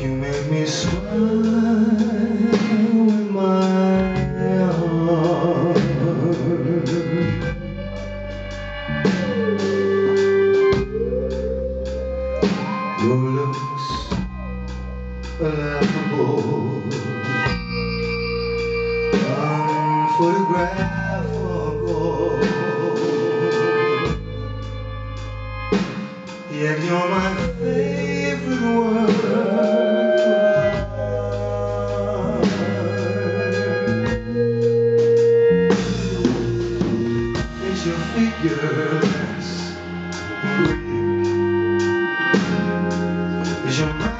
You make me smile with my heart. Your looks laughable. Unphotographable Yet you're my favorite Is your mouth?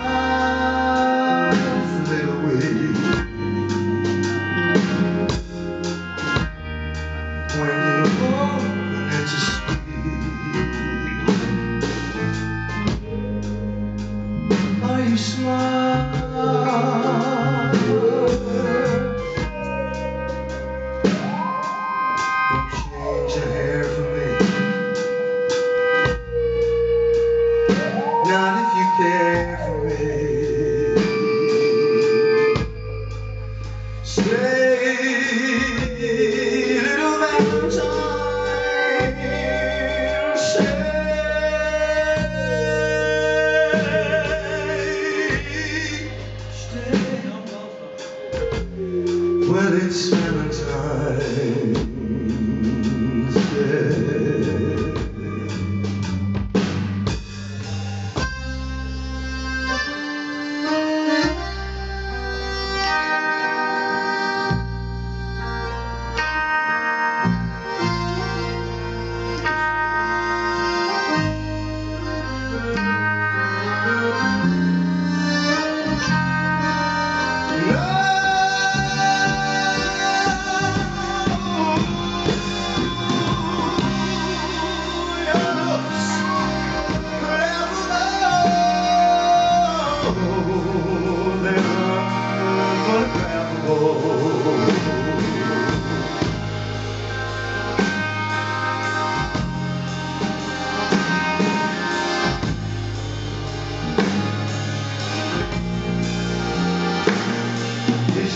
When you open it to speak Are you smart?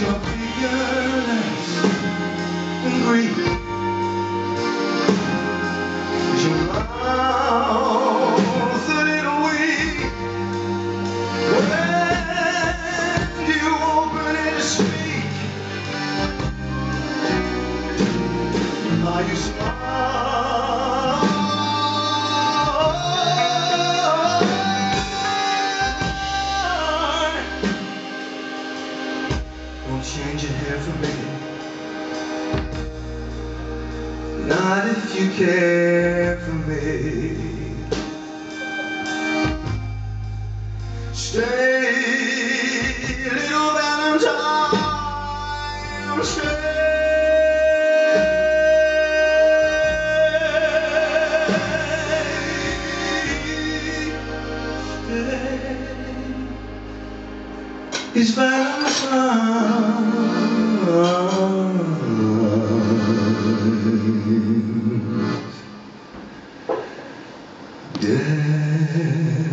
Your figure less than Greek? Is your a little weak? When you open it to speak, you smart? Not if you care for me. Stay, little Valentine. Stay. It's Valentine's Day.